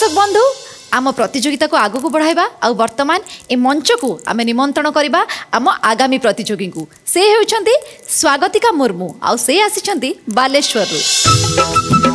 दर्शक बन्धु आम प्रतियोगिताको आउ बर्तमान ए मञ्चको आम निमन्त्रणा आम आगामी से सेन्ट्र स्वागतिका मुर्मु बालेश्वर बालेश्वरू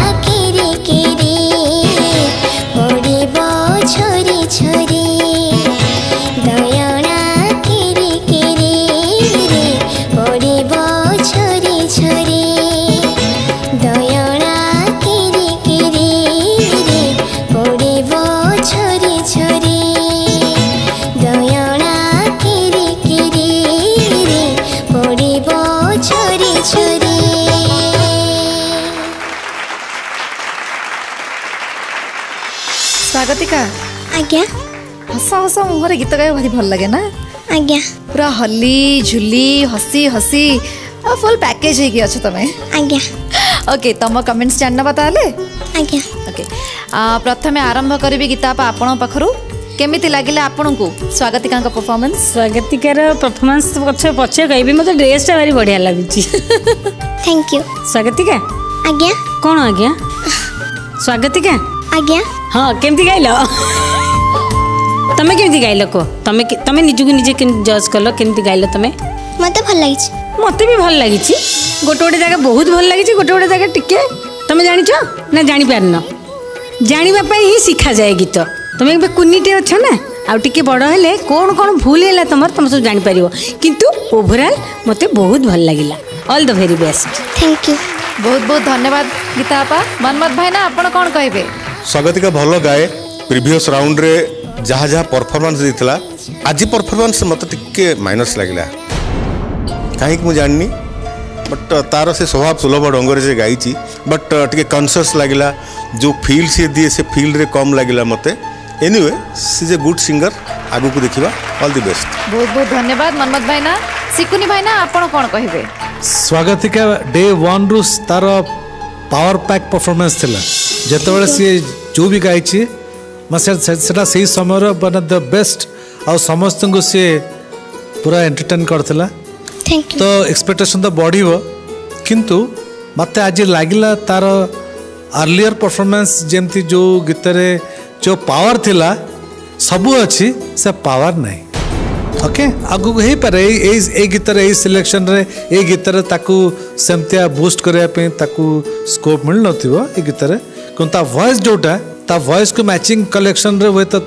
aquí. ଆଜ୍ଞା ହସ ହସ ମୁହଁରେ ଗୀତ ଗାଇବା ଭାରି ଭଲ ଲାଗେ ନା ଆଜ୍ଞା ପୁରା ହଲି ଝୁଲି ହସି ହସି ଆଉ ଫୁଲ୍ ପ୍ୟାକେଜ୍ ହେଇକି ଅଛ ତମେ ଆଜ୍ଞା ଓକେ ତମ କମେଣ୍ଟସ୍ ଜାଣିନେବା ତାହେଲେ ଆଜ୍ଞା ଓକେ ପ୍ରଥମେ ଆରମ୍ଭ କରିବି ଗୀତା ଆପା ଆପଣଙ୍କ ପାଖରୁ କେମିତି ଲାଗିଲା ଆପଣଙ୍କୁ ସ୍ୱାଗତିକାଙ୍କ ପରଫର୍ମାନ୍ସ ସ୍ୱାଗତିକାର ପରଫର୍ମାନ୍ସ ପଛ ପଛ କହିବି ମୋତେ ଡ୍ରେସ୍ଟା ଭାରି ବଢ଼ିଆ ଲାଗୁଛି ଥ୍ୟାଙ୍କ ୟୁ ସ୍ୱାଗତିକା ଆଜ୍ଞା କ'ଣ ଆଜ୍ଞା ସ୍ୱାଗତିକା ଆଜ୍ଞା ହଁ କେମିତି ଗାଇଲ तमे केमती गाइल को तमे तमे निजुक निजे के जज करलो केमती गाइल तमे मते भल लागिस मते भी भल लागिस गोटे गोटे जगह बहुत भल लागिस गोटे गोटे जगह टिके तमे जानिछ ना जानि पारनो जानिबा पई ही सिखा जाय गीत तमे एक कुनीटे अछ ना आउ टिके बड़ हेले कोन कोन भूल हेला तमर तम सब जानि पारिबो किंतु ओवरऑल मते बहुत भल लागिला all the very best thank you बहुत बहुत धन्यवाद गीता पा मनमत भाई ना आपण कोन कहबे स्वागतिक भल गाए प्रीवियस राउंड रे जहाँ जहाँ परफर्मान्स देता आज परफर्मान्स मत टे माइनस लगला कहीं मुझे जानी बट तार से स्वभाव सुलभ ढंग से गाई बट टे कनस लगला जो फिल सी दिए से फिल्ड में कम लगे मत एनिवे सी जे गुड सिंगर आगे को देखा अल दि बेस्ट बहुत बहुत धन्यवाद मनमोद भाईना सिकुनी भाईना आप कौन कहते स्वागतिका डे वन रु तार पावर पैक परफॉर्मेंस थिला जेते बेले सी जो भी गाई छी से समय मैं द बेस्ट आस्त पूरा एंटरटेन कर तो एक्सपेक्टेशन तो बढ़ो मत आज लगला तार आर्लीयर परफॉर्मेंस जमती जो गीत जो पावर थी सब अच्छी से पावर ना ओके आगे को हो पारे ये गीतर ये सिलेक्शन रे ये गीतर ताकू बुस्ट करने स्कोप मिल न गीतर कि वॉइस जोटा वॉइस को मैचिंग कलेक्शन रे हुए तो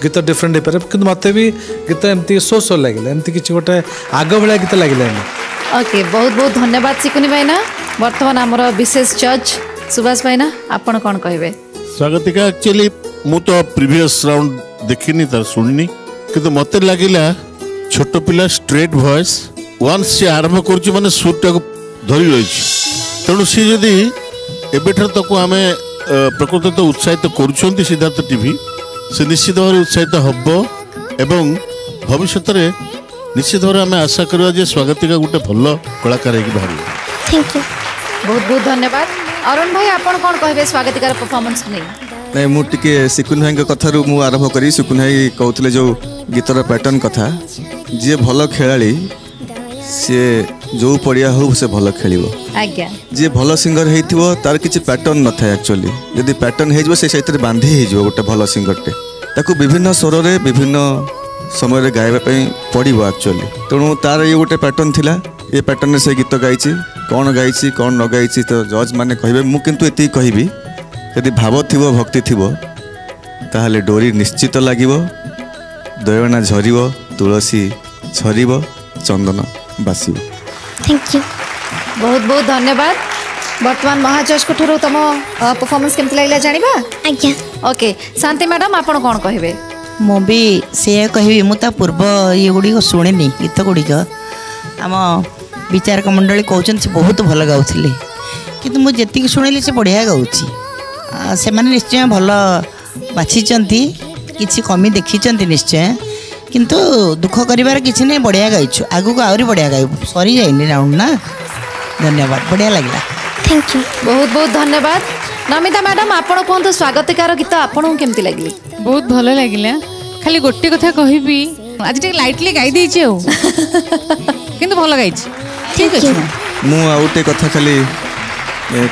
गीत डिफरेन्ट हो पारे कि मत भी गीत एम सो सो लगे एमती कि गोटे आग भाया गीत लगे ओके बहुत बहुत धन्यवाद सिकुनि भाईना बर्तमान आम विशेष जज सुभाष भाईना आप कौन कहे एक्चुअली मु तो प्रीवियस राउंड देखनी तर शुणनी कि मत लगे छोट पा स्ट्रेट भयस वन्स आरंभ कर सुरटा को धरी रही तेणु सी जदि एवं প্রকৃতত উৎসাহিত করুଛନ୍ତି সিদ্ধার্থ ଟିଭି ସେ ନିଶ୍ଚିତ ଭାବରେ ଉତ୍ସାହିତ ହେବ ଏବଂ ଭବିଷ୍ୟତରେ ନିଶ୍ଚିତ ଭାବରେ ଆମେ ଆଶା କରିବା ଯେ ସ୍ୱାଗତିକା ଗୋଟେ ଭଲ କଳାକାର ହେଇକି ବାହାରିବ ଥ୍ୟାଙ୍କ ୟୁ ବହୁତ ବହୁତ ଧନ୍ୟବାଦ ଅରୁଣ ଭାଇ ଆପଣ କ'ଣ କହିବେ ସ୍ୱାଗତିକାର ପରଫର୍ମାନ୍ସ ନେଇ ନାଇଁ ମୁଁ ଟିକେ ସିକୁନ ଭାଇଙ୍କ କଥାରୁ ମୁଁ ଆରମ୍ଭ କରି ସିକୁନ ଭାଇ କହୁଥିଲେ ଯେଉଁ ଗୀତର ପ୍ୟାଟର୍ନ କଥା ଯିଏ ଭଲ ଖେଳାଳି ସିଏ ଯେଉଁ ପଡ଼ିଆ ହଉ ସେ ଭଲ ଖେଳିବ ଆଜ୍ଞା ଯିଏ ଭଲ ସିଙ୍ଗର ହେଇଥିବ ତାର କିଛି ପ୍ୟାଟର୍ନ ନଥାଏ ଆକ୍ଚୁଆଲି ଯଦି ପ୍ୟାଟର୍ନ ହେଇଯିବ ସେ ସେଇଥିରେ ବାନ୍ଧି ହେଇଯିବ ଗୋଟେ ଭଲ ସିଙ୍ଗରଟେ ତାକୁ ବିଭିନ୍ନ ସ୍ୱରରେ ବିଭିନ୍ନ ସମୟରେ ଗାଇବା ପାଇଁ ପଡ଼ିବ ଆକ୍ଚୁଆଲି ତେଣୁ ତାର ଇଏ ଗୋଟେ ପ୍ୟାଟର୍ନ ଥିଲା ଏ ପ୍ୟାଟର୍ନରେ ସେ ଗୀତ ଗାଇଛି କ'ଣ ଗାଇଛି କ'ଣ ନ ଗାଇଛି ତ ଜଜ୍ ମାନେ କହିବେ ମୁଁ କିନ୍ତୁ ଏତିକି କହିବି ଯଦି ଭାବ ଥିବ ଭକ୍ତି ଥିବ ତାହେଲେ ଡୋରି ନିଶ୍ଚିତ ଲାଗିବ ଦୟଣା ଝରିବ ତୁଳସୀ ଝରିବ ଚନ୍ଦନ ବାସିବ थैंक यू बहुत बहुत धन्यवाद बर्तमान महाजज तुम परफॉर्मेंस केमती लगला जाना आज्ञा ओके शांति मैडम आप कौन कहे ମୁଁ ବି ସେୟା କହିବି ମୁଁ ତା ପୂର୍ବ ଇଏ ଗୁଡ଼ିକ ଶୁଣିନି ଗୀତ ଗୁଡ଼ିକ ଆମ ବିଚାରକ ମଣ୍ଡଳୀ କହୁଛନ୍ତି ସେ ବହୁତ ଭଲ ଗାଉଥିଲେ କିନ୍ତୁ ମୁଁ ଯେତିକି ଶୁଣିଲି ସେ ବଢ଼ିଆ ଗାଉଛି ସେମାନେ ନିଶ୍ଚୟ ଭଲ ବାଛିଛନ୍ତି କିଛି କମି ଦେଖିଛନ୍ତି ନିଶ୍ଚୟ କିନ୍ତୁ ଦୁଃଖ କରିବାର କିଛି ନାହିଁ ବଢ଼ିଆ ଗାଇଛୁ ଆଗକୁ ଆହୁରି ବଢ଼ିଆ ଗାଇବୁ ସରିଯାଇନି ରାଉଣ୍ଡ ନା ଧନ୍ୟବାଦ ବଢ଼ିଆ ଲାଗିଲା ଥ୍ୟାଙ୍କ ୟୁ ବହୁତ ବହୁତ ଧନ୍ୟବାଦ ନମିତା ମ୍ୟାଡ଼ାମ୍ ଆପଣ କୁହନ୍ତୁ ସ୍ୱାଗତିକାର ଗୀତ ଆପଣଙ୍କୁ କେମିତି ଲାଗିଲା ବହୁତ ଭଲ ଲାଗିଲା ଖାଲି ଗୋଟେ କଥା କହିବି ଆଜି ଟିକେ ଲାଇଟଲି ଗାଇଦେଇଛି ଆଉ କିନ୍ତୁ ଭଲ ଗାଇଛି ଠିକ୍ ଅଛି ମୁଁ ଆଉ ଗୋଟେ କଥା ଖାଲି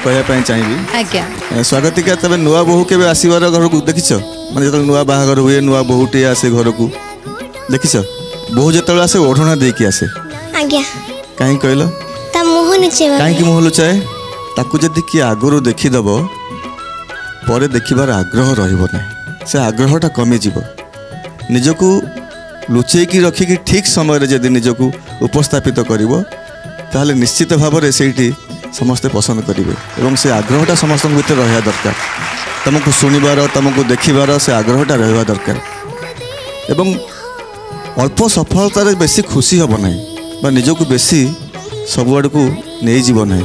କହିବା ପାଇଁ ଚାହିଁବି ଆଜ୍ଞା ସ୍ୱାଗତିକା ତେବେ ନୂଆ ବୋହୂ କେବେ ଆସିବାର ଘରକୁ ଦେଖିଛ ମାନେ ଯେତେବେଳେ ନୂଆ ବାହାଘର ହୁଏ ନୂଆ ବୋହୂଟିଏ ଆସେ ଘରକୁ ଦେଖିଛ ବୋହୁ ଯେତେବେଳେ ଆସେ ଓଢ଼ଣା ଦେଇକି ଆସେ ଆଜ୍ଞା କାହିଁକି କହିଲ ତା ମୁହଁ ଲୁଚାଏ କାହିଁକି ମୁହଁ ଲୁଚାଏ ତାକୁ ଯଦି କିଏ ଆଗରୁ ଦେଖିଦେବ ପରେ ଦେଖିବାର ଆଗ୍ରହ ରହିବ ନାହିଁ ସେ ଆଗ୍ରହଟା କମିଯିବ ନିଜକୁ ଲୁଚେଇକି ରଖିକି ଠିକ୍ ସମୟରେ ଯଦି ନିଜକୁ ଉପସ୍ଥାପିତ କରିବ ତାହେଲେ ନିଶ୍ଚିତ ଭାବରେ ସେଇଠି ସମସ୍ତେ ପସନ୍ଦ କରିବେ ଏବଂ ସେ ଆଗ୍ରହଟା ସମସ୍ତଙ୍କ ଭିତରେ ରହିବା ଦରକାର ତୁମକୁ ଶୁଣିବାର ତୁମକୁ ଦେଖିବାର ସେ ଆଗ୍ରହଟା ରହିବା ଦରକାର ଏବଂ অল্প সফলতার বেশি খুশি হব না বা নিজক বেশি সব আড়ক নিয়ে যাব না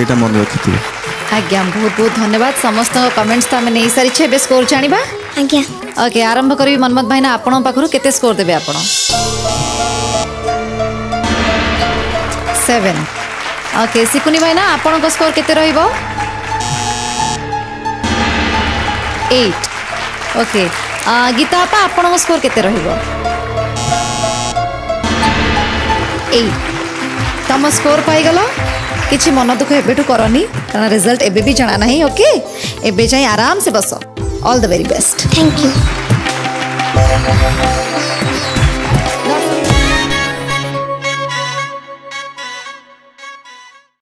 এইটা মনে রাখি আজ্ঞা বহুত বহুত ধন্যবাদ সমস্ত কমেন্টস তো আমি নিয়ে সারিছে এবার স্কোর জাঁবা আজ্ঞা ওকে আরম্ভ করবি ভাই না আপনার পাখু কেতে স্কোর দেবে আপনার সেভেন ওকে সিকুনি ভাই না আপনার স্কোর কেতে রহব এইট ওকে গীতা আপা আপনার স্কোর কেতে রহব एट तुम स्कोर पाईल किसी मन दुख एब करनी कारण रिजल्ट एबे भी जाना ना ओके एबे आराम से बस all the very best thank you